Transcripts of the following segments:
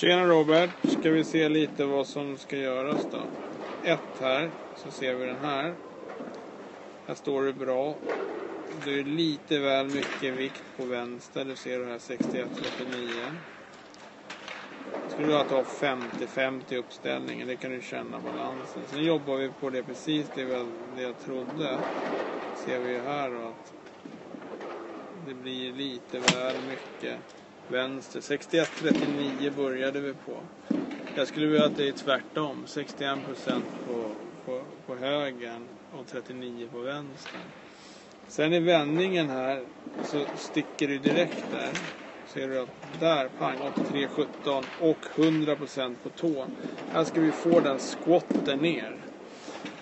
Tjena Robert, ska vi se lite vad som ska göras då. Ett här, så ser vi den här. Här står det bra. Det är lite väl mycket vikt på vänster, du ser det här 6139. Skulle du ha ta 50-50 uppställningen, det kan du känna balansen. Sen jobbar vi på det precis det, vi, det jag trodde. Ser vi här då att det blir lite väl mycket vänster. 61-39 började vi på. Jag skulle vilja att det är tvärtom. 61 procent på, på, på högern och 39 på vänster. Sen i vändningen här så sticker det direkt där. Ser du att där, pang, 83-17 och 100% på tå. Här ska vi få den squatten ner.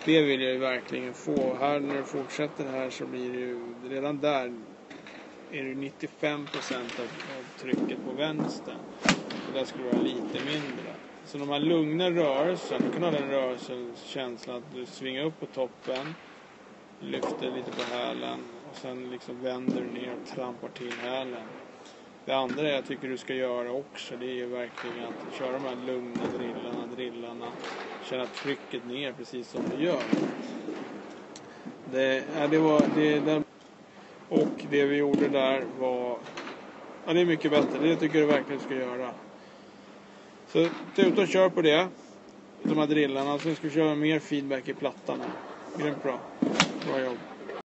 Det vill jag ju verkligen få. Här när du fortsätter här så blir det ju redan där är det 95 procent av, av, trycket på vänster. Och där skulle det vara lite mindre. Så de här lugna rörelserna, du kan ha den rörelsekänslan att du svingar upp på toppen, lyfter lite på hälen och sen liksom vänder du ner och trampar till hälen. Det andra jag tycker du ska göra också, det är ju verkligen att köra de här lugna drillarna, drillarna, känna trycket ner precis som du gör. Det, det var, det, den och det vi gjorde där var... Ja, det är mycket bättre. Det tycker jag verkligen ska göra. Så tuta och kör på det. De här drillarna. Sen ska vi köra mer feedback i plattan. Grymt bra. Bra jobb.